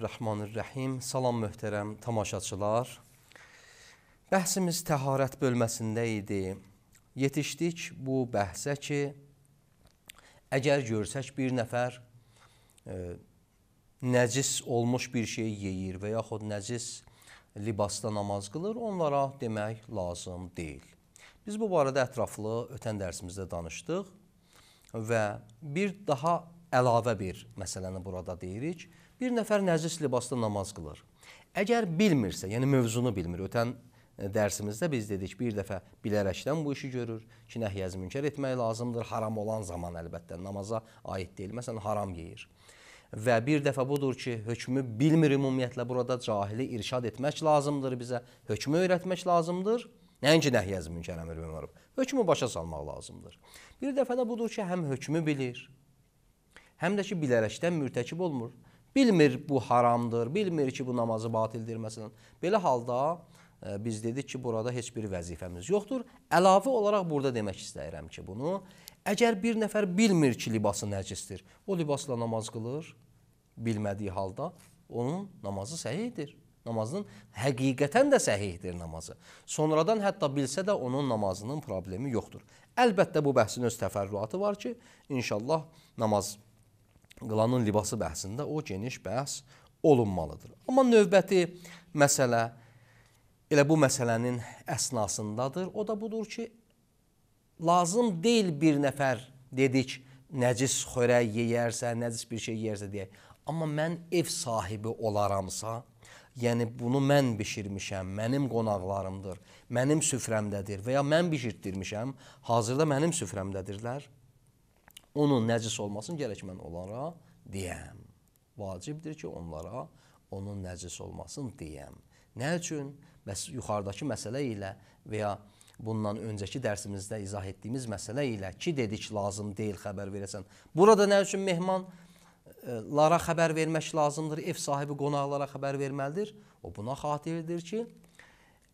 Bismillahirrahmanirrahim. Salam möhtərəm tamaşaçılar. Bəhsimiz təharət bölməsində idi. Yetişdik bu bəhsə ki, əgər görsək bir nəfər e, nəcis olmuş bir şey yeyir və yaxud nəcis libasda namaz qılır, onlara demək lazım deyil. Biz bu barədə ətraflı ötən dərsimizdə danışdıq və bir daha əlavə bir məsələni burada deyirik. Bir nəfər nəcis libasda namaz qılır. Əgər bilmirsə, yəni mövzunu bilmir, ötən e, dərsimizdə biz dedik bir dəfə bilərəkdən bu işi görür ki, nəhyəz münkər etmək lazımdır. Haram olan zaman əlbəttə namaza aid deyil. Məsələn, haram yeyir. Və bir dəfə budur ki, hökmü bilmir ümumiyyətlə burada cahili irşad etmək lazımdır bizə, hökmü öyrətmək lazımdır. Nəinki nəhyəz münkər əmr məruf. Hökmü başa salmaq lazımdır. Bir dəfə də budur ki, həm hökmü bilir, həm də ki, bilərəkdən mürtəkib olmur. Bilmir bu haramdır, bilmir ki, bu namazı batildir məsələn. Belə halda e, biz dedik ki, burada heç bir vəzifəmiz yoxdur. Əlavə olaraq burada demək istəyirəm ki, bunu əgər bir nəfər bilmir ki, libası nəcisdir, o libasla namaz qılır, bilmədiyi halda onun namazı səhihdir. Namazının həqiqətən də səhihdir namazı. Sonradan hətta bilsə də onun namazının problemi yoxdur. Əlbəttə bu bəhsin öz təfərrüatı var ki, inşallah namaz qılanın libası bəhsində o geniş bəhs olunmalıdır. Amma növbəti məsələ elə bu məsələnin əsnasındadır. O da budur ki, lazım deyil bir nəfər dedik, nəcis xörək yeyərsə, nəcis bir şey yeyərsə deyək. Amma mən ev sahibi olaramsa, yəni bunu mən bişirmişəm, mənim qonaqlarımdır, mənim süfrəmdədir və ya mən bişirtdirmişəm, hazırda mənim süfrəmdədirlər onun nəcis olmasın gərək mən onlara deyəm. Vacibdir ki, onlara onun nəcis olmasın deyəm. Nə üçün? Bəs yuxarıdakı məsələ ilə və ya bundan öncəki dərsimizdə izah etdiyimiz məsələ ilə ki, dedik lazım deyil xəbər verəsən. Burada nə üçün mehmanlara xəbər vermək lazımdır, ev sahibi qonaqlara xəbər verməlidir? O buna xatirdir ki,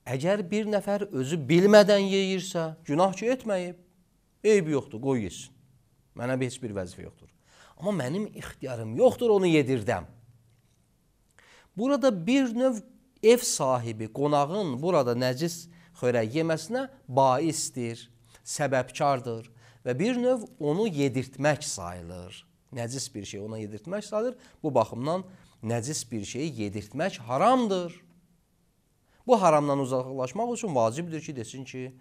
əgər bir nəfər özü bilmədən yeyirsə, günah ki etməyib, eyb yoxdur, qoy yesin. Mənə heç bir vəzifə yoxdur. Amma mənim ixtiyarım yoxdur, onu yedirdəm. Burada bir növ ev sahibi, qonağın burada nəcis xörək yeməsinə baisdir, səbəbkardır və bir növ onu yedirtmək sayılır. Nəcis bir şey ona yedirtmək sayılır. Bu baxımdan nəcis bir şeyi yedirtmək haramdır. Bu haramdan uzaqlaşmaq üçün vacibdir ki, desin ki,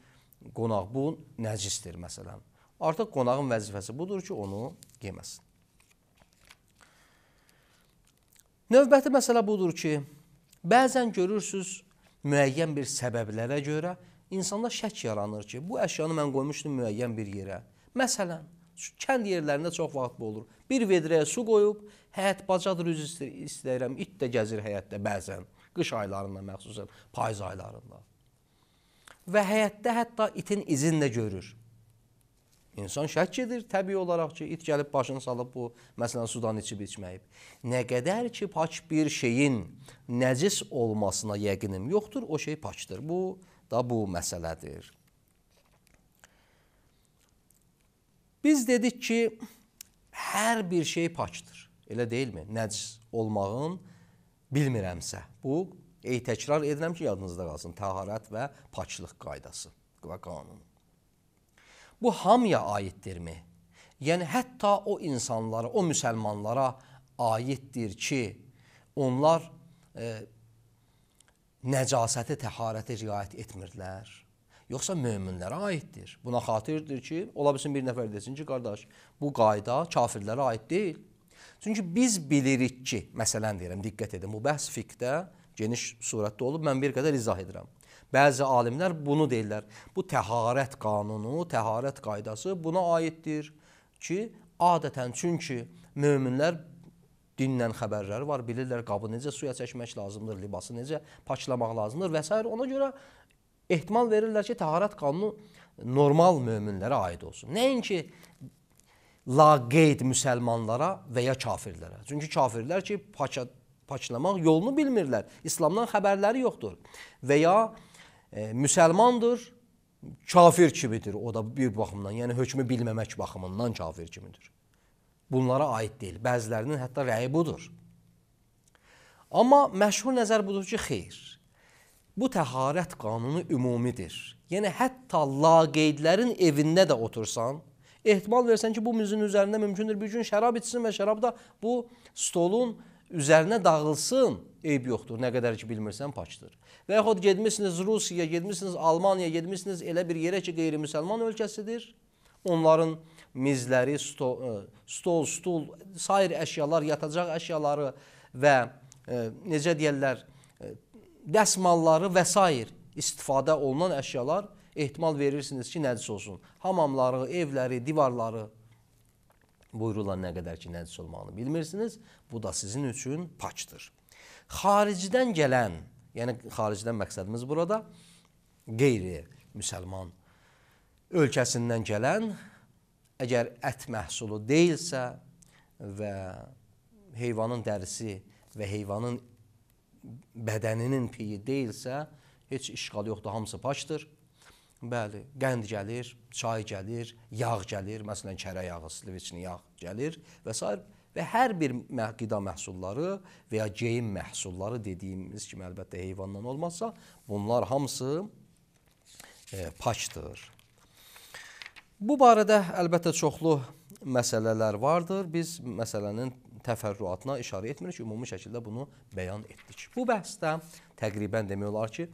qonaq bu nəcisdir məsələn. Artıq qonağın vəzifəsi budur ki, onu yeməsin. Növbəti məsələ budur ki, bəzən görürsüz müəyyən bir səbəblərə görə insanda şək yaranır ki, bu əşyanı mən qoymuşdum müəyyən bir yerə. Məsələn, kənd yerlərində çox vaxt bu olur. Bir vedrəyə su qoyub, həyət bacadır üz istəyirəm, it də gəzir həyətdə bəzən, qış aylarında məxsusən, payız aylarında. Və həyətdə hətta itin izini də görür. İnsan şək edir təbii olaraq ki, it gəlib başını salıb bu məsələn sudan içib içməyib. Nə qədər ki pak bir şeyin nəcis olmasına yəqinim yoxdur, o şey pakdır. Bu da bu məsələdir. Biz dedik ki, hər bir şey pakdır. Elə deyilmi? Nəcis olmağın bilmirəmsə, bu ey təkrar edirəm ki, yadınızda qalsın. Təharət və paklıq qaydası və qanunu. Bu hamıya aiddirmi? Yəni hətta o insanlara, o müsəlmanlara aiddir ki, onlar e, nəcasəti, təharəti riayət etmirdilər. Yoxsa möminlərə aiddir. Buna xatirdir ki, ola bilsin bir nəfər desin ki, qardaş, bu qayda kafirlərə aid deyil. Çünki biz bilirik ki, məsələn deyirəm, diqqət edin, bu bəhs fiqdə geniş surətdə olub, mən bir qədər izah edirəm. Bəzi alimlər bunu deyirlər. Bu təharət qanunu, təharət qaydası buna aiddir ki, adətən çünki möminlər dinlə xəbərləri var, bilirlər qabı necə suya çəkmək lazımdır, libası necə paklamaq lazımdır və s. Ona görə ehtimal verirlər ki, təharət qanunu normal möminlərə aid olsun. Nəinki laqeyd müsəlmanlara və ya kafirlərə. Çünki kafirlər ki, paça, paçlamaq yolunu bilmirlər. İslamdan xəbərləri yoxdur. Və ya e, müsəlmandır, kafir kimidir o da bir baxımdan, yəni hökmü bilməmək baxımından kafir kimidir. Bunlara aid deyil. Bəzilərinin hətta rəyi budur. Amma məşhur nəzər budur ki, xeyr. Bu təharət qanunu ümumidir. Yəni hətta laqeydlərin evində də otursan, ehtimal versən ki, bu mizin üzərində mümkündür bir gün şərab içsin və şərab da bu stolun üzərinə dağılsın, eyb yoxdur. Nə qədər ki bilmirsən, paçdır. Və yaxud getmisiniz Rusiyaya, getmisiniz Almaniyaya, getmisiniz elə bir yerə ki, qeyri-müsəlman ölkəsidir. Onların mizləri, stol, e, stol, stul, sair əşyalar, yatacaq əşyaları və e, necə deyirlər, e, dəsmalları və s. istifadə olunan əşyalar ehtimal verirsiniz ki, nəcis olsun. Hamamları, evləri, divarları buyururlar nə qədər ki, nəcis olmağını bilmirsiniz. Bu da sizin üçün paçdır. Xaricdən gələn, yəni xaricdən məqsədimiz burada qeyri-müsəlman ölkəsindən gələn əgər ət məhsulu deyilsə və heyvanın dərisi və heyvanın bədəninin piyi deyilsə, heç işğal yoxdur, hamısı paçdır. Bəli, qənd gəlir, çay gəlir, yağ gəlir, məsələn kərə yağı, sliviçni yağ gəlir və s. və hər bir qida məhsulları və ya geyim məhsulları dediyimiz kimi əlbəttə heyvandan olmazsa, bunlar hamısı e, paçdır. Bu barədə əlbəttə çoxlu məsələlər vardır. Biz məsələnin təfərrüatına işarə etmirik, ümumi şəkildə bunu bəyan etdik. Bu bəhsdə təqribən demək olar ki,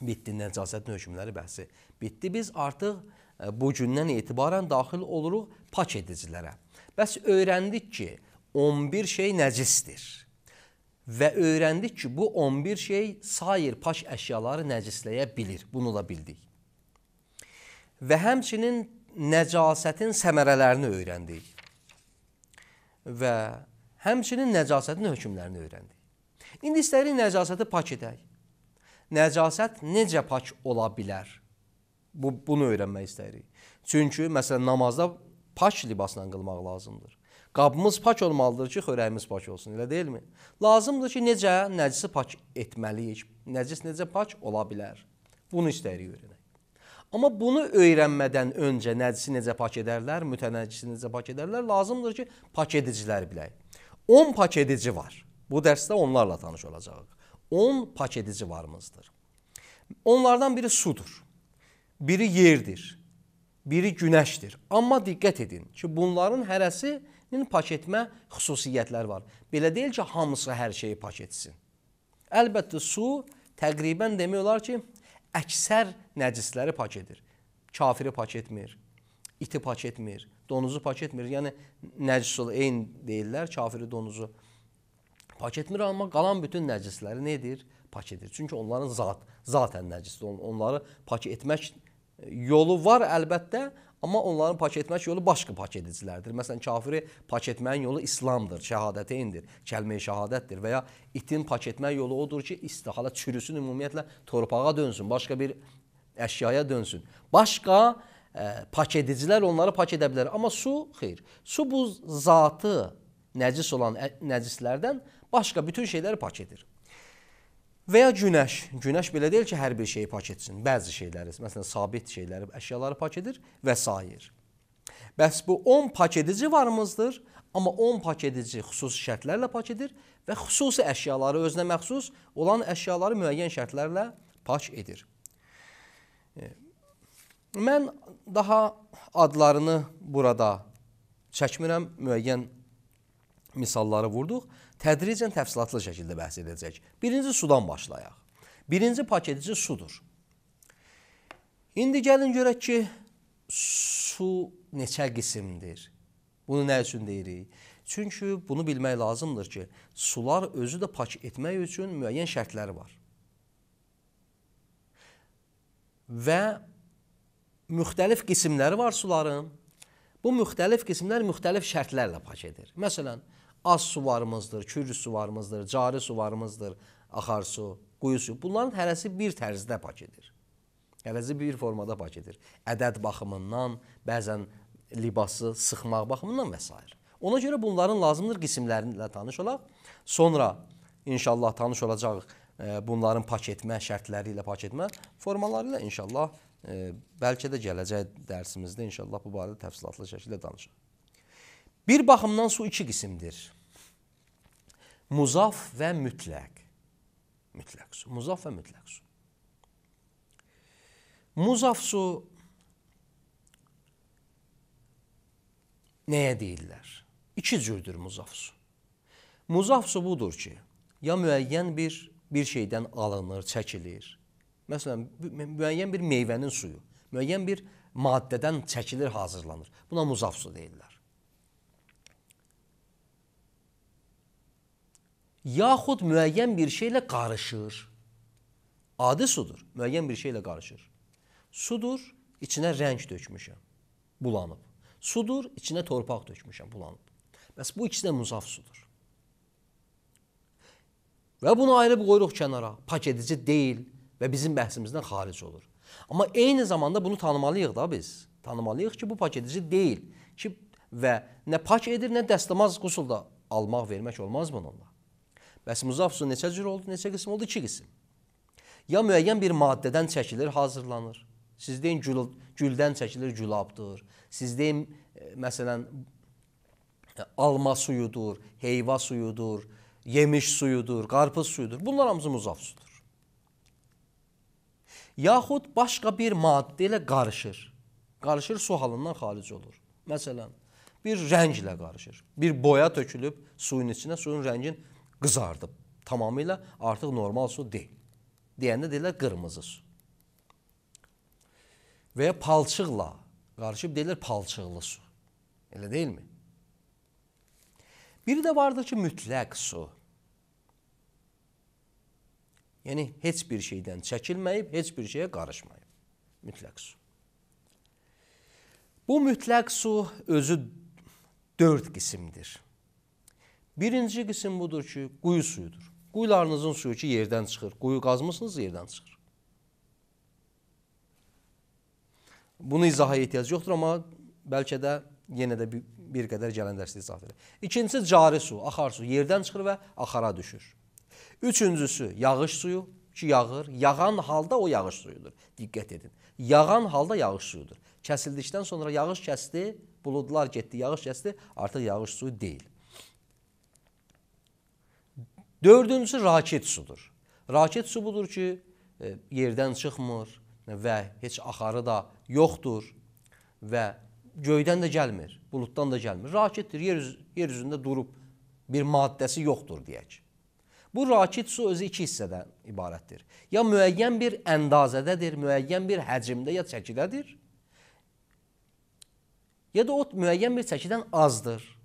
bitdi nəcasətin hökmləri bəhsi. Bitdi. Biz artıq e, bu gündən etibarən daxil oluruq pak edicilərə. Bəs öyrəndik ki, 11 şey nəcisdir. Və öyrəndik ki, bu 11 şey sair paş əşyaları nəcisləyə bilir. Bunu da bildik və həmçinin nəcasətin səmərələrini öyrəndik. Və həmçinin nəcasətin hökmlərini öyrəndik. İndi istəyirik nəcasəti pak edək. Nəcasət necə pak ola bilər? Bu bunu öyrənmək istəyirik. Çünki məsələn namazda pak libasla qılmaq lazımdır. Qabımız pak olmalıdır ki, xörəyimiz pak olsun, elə deyilmi? Lazımdır ki, necə nəcisi pak etməliyik? Nəcis necə pak ola bilər? Bunu istəyirik öyrənək. Amma bunu öyrənmədən öncə nəcisi necə pak edərlər, mütənəccisi necə pak edərlər, lazımdır ki, pak edicilər bilək. 10 pak edici var. Bu dərsdə onlarla tanış olacağıq. 10 pak edici varımızdır. Onlardan biri sudur. Biri yerdir. Biri günəşdir. Amma diqqət edin ki, bunların hərəsinin pak etmə xüsusiyyətləri var. Belə deyil ki, hamısı hər şeyi pak etsin. Əlbəttə su təqribən demək olar ki, əksər nəcisləri pak edir. Kafiri pak etmir, iti pak etmir, donuzu pak etmir. Yəni nəcis ol, eyni deyirlər, kafiri donuzu pak etmir, amma qalan bütün nəcisləri nə edir? Pak edir. Çünki onların zat, zatən nəcisdir. Onları pak etmək yolu var əlbəttə, Amma onların pak etmək yolu başqa pak edicilərdir. Məsələn, kafiri pak etməyin yolu İslamdır, şəhadəteyindir, kəlmə-i şəhadətdir və ya itin pak etmək yolu odur ki, istihala çürüsün, ümumiyyətlə torpağa dönsün, başqa bir əşyaya dönsün. Başqa ə, e, pak edicilər onları pak edə bilər. Amma su, xeyr. Su bu zatı nəcis olan nəcislərdən başqa bütün şeyləri pak edir. Və ya günəş. Günəş belə deyil ki, hər bir şeyi pak etsin. Bəzi şeyləri, məsələn, sabit şeyləri, əşyaları pak edir və s. Bəs bu 10 pak edici varımızdır, amma 10 pak edici xüsusi şərtlərlə pak edir və xüsusi əşyaları özünə məxsus olan əşyaları müəyyən şərtlərlə pak edir. E, mən daha adlarını burada çəkmirəm, müəyyən misalları vurduq tədricən təfsilatlı şəkildə bəhs edəcək. Birinci sudan başlayaq. Birinci pak edici sudur. İndi gəlin görək ki, su neçə qismdir? Bunu nə üçün deyirik? Çünki bunu bilmək lazımdır ki, sular özü də pak etmək üçün müəyyən şərtləri var. Və müxtəlif qismləri var suların. Bu müxtəlif qismlər müxtəlif şərtlərlə pak edir. Məsələn, az suvarımızdır, kür suvarımızdır, cari suvarımızdır, axar su, quyu su. Bunların hərəsi bir tərzdə pak edir. Hərəsi bir formada pak edir. Ədəd baxımından, bəzən libası sıxmaq baxımından və s. Ona görə bunların lazımdır qismlərlə tanış olaq. Sonra inşallah tanış olacaq e, bunların pak etmə şərtləri ilə pak etmə formaları ilə inşallah e, bəlkə də gələcək dərsimizdə inşallah bu barədə təfsilatlı şəkildə danışaq. Bir baxımdan su iki qismdir. Muzaf və mütləq. Mütləq su. Muzaf və mütləq su. Muzaf su nəyə deyirlər? İki cürdür muzaf su. Muzaf su budur ki, ya müəyyən bir bir şeydən alınır, çəkilir. Məsələn, müəyyən bir meyvənin suyu, müəyyən bir maddədən çəkilir, hazırlanır. Buna muzaf su deyirlər. Yaxud müəyyən bir şeylə qarışır. Adi sudur, müəyyən bir şeylə qarışır. Sudur, içinə rəng tökmüşəm, bulanıb. Sudur, içinə torpaq tökmüşəm, bulanıb. Bəs bu ikisi də muzaf sudur. Və bunu ayırıb qoyuruq kənara. Pak edici deyil və bizim bəhsimizdən xaric olur. Amma eyni zamanda bunu tanımalıyıq da biz. Tanımalıyıq ki, bu pak edici deyil ki və nə pak edir, nə dəstəmaz qusulda almaq, vermək olmaz bununla. Bəs muzaf su neçə cür oldu, neçə qism oldu? 2 qism. Ya müəyyən bir maddədən çəkilir, hazırlanır. Siz deyin gül, güldən çəkilir, gülabdır. Siz deyin e, məsələn alma suyudur, heyva suyudur, yemiş suyudur, qarpız suyudur. Bunlar hamısı muzaf sudur. Yaxud başqa bir maddə ilə qarışır. Qarışır, su halından xaric olur. Məsələn, bir rənglə qarışır. Bir boya tökülüb suyun içinə, suyun rəngin qızardıb. Tamamilə artıq normal su deyil. Deyəndə deyirlər qırmızı su. Və ya palçıqla qarışıb deyirlər palçıqlı su. Elə deyilmi? Biri də vardır ki, mütləq su. Yəni heç bir şeydən çəkilməyib, heç bir şeyə qarışmayıb. Mütləq su. Bu mütləq su özü 4 qismdir. Birinci qism budur ki, quyu suyudur. Quyularınızın suyu ki, yerdən çıxır. Quyu qazmısınız, yerdən çıxır. Bunu izaha ehtiyac yoxdur, amma bəlkə də yenə də bir, bir qədər gələn dərsdə izah edir. İkincisi cari su, axar su, yerdən çıxır və axara düşür. Üçüncüsü yağış suyu ki yağır. Yağan halda o yağış suyudur. Diqqət edin. Yağan halda yağış suyudur. Kəsildikdən sonra yağış kəsdi, buludlar getdi, yağış kəsdi, artıq yağış suyu deyil. Dördüncüsü raket sudur. Raket su budur ki, e, yerdən çıxmır və heç axarı da yoxdur və göydən də gəlmir, buluddan da gəlmir. Raketdir, yer, yer üzündə durub bir maddəsi yoxdur deyək. Bu rakit su özü iki hissədən ibarətdir. Ya müəyyən bir əndazədədir, müəyyən bir həcmdə ya çəkidədir. Ya da o müəyyən bir çəkidən azdır.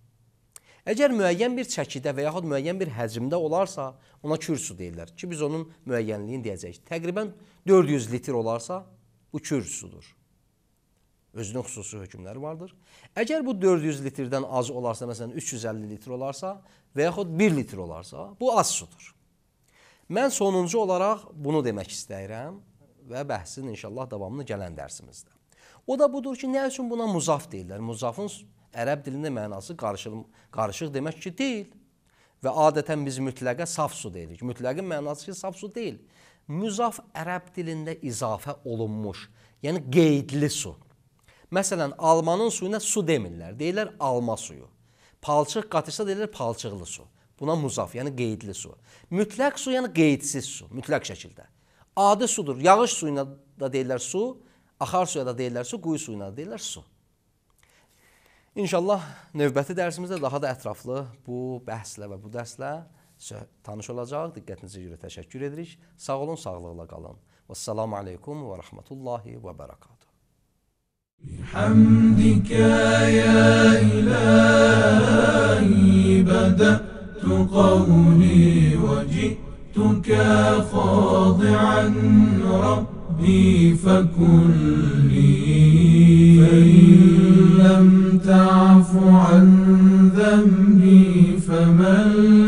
Əgər müəyyən bir çəkidə və yaxud müəyyən bir həcmdə olarsa, ona kür su deyirlər ki, biz onun müəyyənliyini deyəcəyik. Təqribən 400 litr olarsa, bu kür sudur. Özünün xüsusi hökmləri vardır. Əgər bu 400 litrdən az olarsa, məsələn 350 litr olarsa, və yaxud 1 litr olarsa, bu az sudur. Mən sonuncu olaraq bunu demək istəyirəm və bəhsin inşallah davamını gələn dərsimizdə. O da budur ki, nə üçün buna muzaf deyirlər? Muzafın ərəb dilində mənası qarışıq, qarışıq demək ki, deyil. Və adətən biz mütləqə saf su deyirik. Mütləqin mənası ki, saf su deyil. Muzaf ərəb dilində izafə olunmuş, yəni qeydli su. Məsələn, almanın suyuna su demirlər, deyirlər alma suyu. Palçıq qatışsa deyilir palçıqlı su. Buna muzaf, yəni qeydli su. Mütləq su, yəni qeydsiz su, mütləq şəkildə. Adi sudur. Yağış suyuna da deyirlər su, axar suya da deyirlər su, quyu suyuna da deyirlər su. İnşallah növbəti dərsimizdə daha da ətraflı bu bəhslə və bu dərslə tanış olacaq. Diqqətinizə görə təşəkkür edirik. Sağ olun, sağlıqla qalın. Vəssalamu aleykum və rəhmətullahi və bərəkatuhu. بحمدك يا إلهي بدأت قولي وجئتك خاضعا ربي فكن لي. فإن لم تعف عن ذنبي فمن